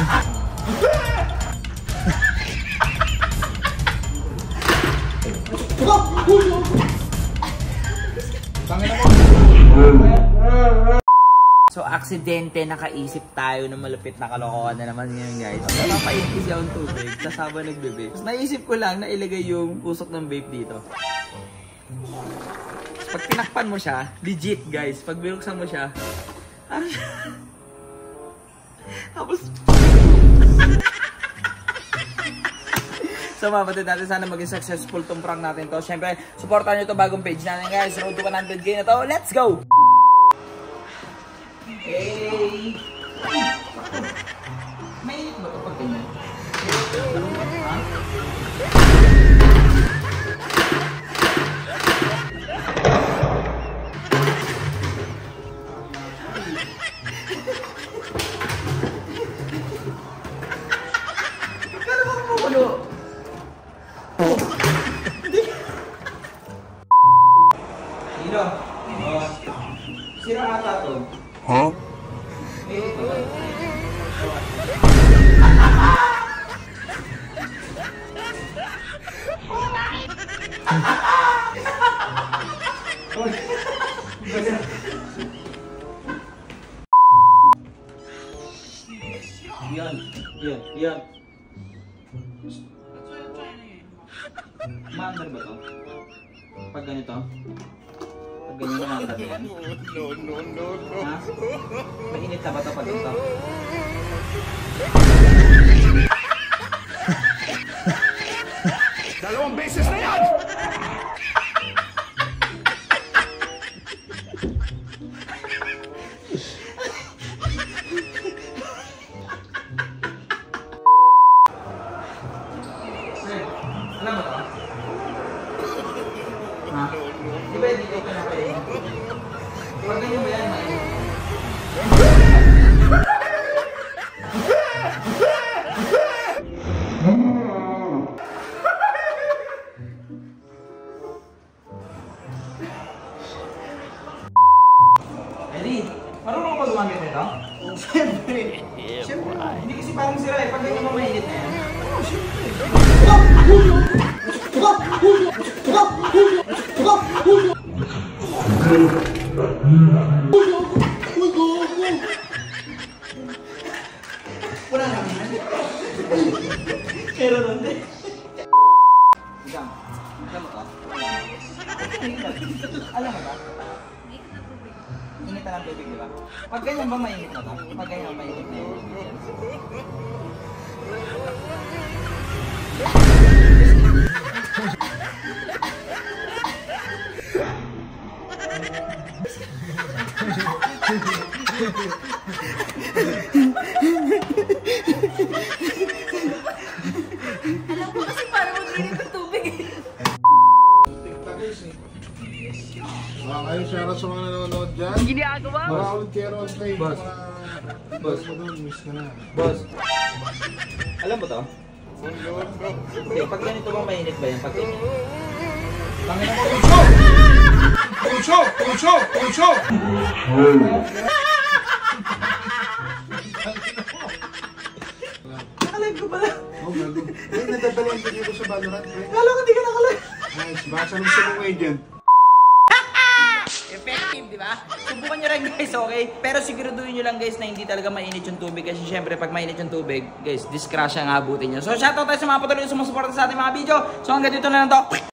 So, aksidente, nakaisip tayo ng malupit na kalokohan na naman ngayon, guys. So, napapait ko siya ng tubig, tas habang nagbe-vape. Tapos naisip ko lang na ilagay yung pusok ng vape dito. Pag tinakpan mo siya, legit, guys. Pag binuksan mo siya, ano siya? Tapos, So mga batid natin, sana maging successful tong prank natin to. Siyempre, supportan nyo to bagong page natin guys. Road to 100k na to. Let's go! Hey! Mainit ba ito pag ganyan? Ko Sino? Ata to? Huh? Ito ba? Yan, yan, yan. Maandar ba to? Pag ganito? Ganyan maandar ba yan? No, no, no, no. Ha? Mainit na ba to pag ganito? Dalawang beses marunong ka gumamit nito? Siyempre. Siyempre. Hindi kasi parang sira eh. Pag ganyan mo mainit na yan. Wala naman. Pero nun din. Alam mo to? Alam mo ba? Init na ng tubig, di ba? Pag ganyan ba mainit na to? Pag ganyan mainit na yun. Alam Kayo shoutout sa mga nanonood dyan. Ginagawa mo? Ulit kayo ron stay. Boss. Boss. mo doon, miss ka na. Boss, alam mo to? Okay, pag ganito ba mainit ba yan? Pag ganyan. Panginoon ko, Pucho! Pucho! Pucho! Nakalive ko pala. Oh, gago. Eh, nadadalawan ka dito sa Valorant. Kala ko di ka nakalive. Nice. Baka sa gusto mong agent. Effective, di ba? Subukan nyo rin guys, okay? Pero siguraduhin nyo lang guys na hindi talaga mainit yung tubig kasi syempre pag mainit yung tubig, guys, discrash ang abutin nyo. So shoutout tayo sa mga patuloy sumusuporta sa ating mga video. So hanggang dito na lang to.